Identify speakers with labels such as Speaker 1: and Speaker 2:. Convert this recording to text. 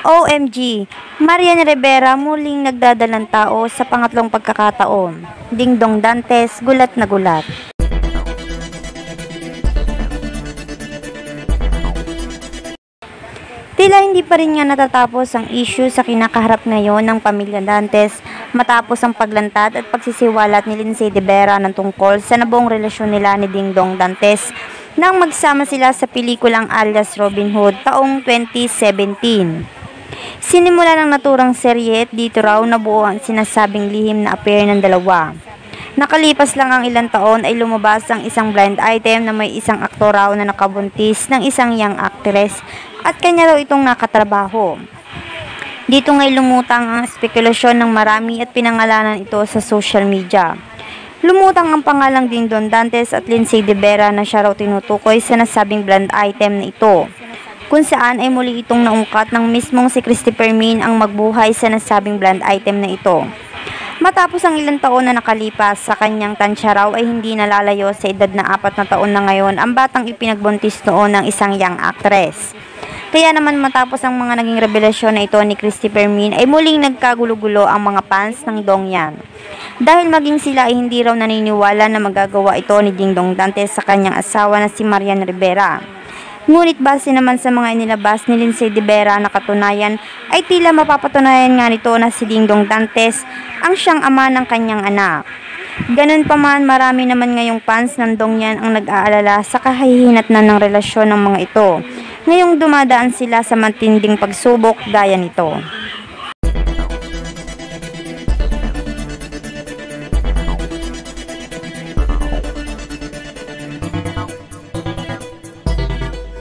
Speaker 1: OMG, Marian Rivera muling nagdadalang tao sa pangatlong pagkakataon. Dingdong Dantes, gulat na gulat. Tila hindi pa rin nga natatapos ang issue sa kinakaharap ngayon ng pamilya Dantes matapos ang paglantad at pagsisiwalat ni Lindsay de Vera ng tungkol sa nabuong relasyon nila ni Dingdong Dantes nang magsama sila sa pelikulang alias Robin Hood taong 2017. Sinimula ng naturang serye dito raw nabuo ang sinasabing lihim na affair ng dalawa. Nakalipas lang ang ilang taon ay lumabas ang isang blind item na may isang aktor raw na nakabuntis ng isang young actress at kanya raw itong nakatrabaho. Dito ngay lumutang ang spekulasyon ng marami at pinangalanan ito sa social media. Lumutang ang pangalang Ding Don Dantes at Lindsay De Vera na siya raw tinutukoy sa nasabing blind item na ito. Kung saan ay muli itong naungkat ng mismong si Christopher Min ang magbuhay sa nasabing blind item na ito. Matapos ang ilang taon na nakalipas sa kanyang tansya raw ay hindi nalalayo sa edad na apat na taon na ngayon ang batang ipinagbuntis noon ng isang young actress. Kaya naman matapos ang mga naging revelasyon na ito ni Christopher Min ay muling nagkagulo-gulo ang mga fans ng Dongyan. Dahil maging sila ay hindi raw naniniwala na magagawa ito ni Dingdong Dante sa kanyang asawa na si Marian Rivera. Ngunit base naman sa mga inilabas ni Lindsay de Vera na katunayan ay tila mapapatunayan nga nito na si Dingdong Dantes ang siyang ama ng kanyang anak. Ganun pa man, marami naman ngayong fans ng Dongyan ang nag-aalala sa kahihinat na ng relasyon ng mga ito. Ngayong dumadaan sila sa matinding pagsubok gaya nito.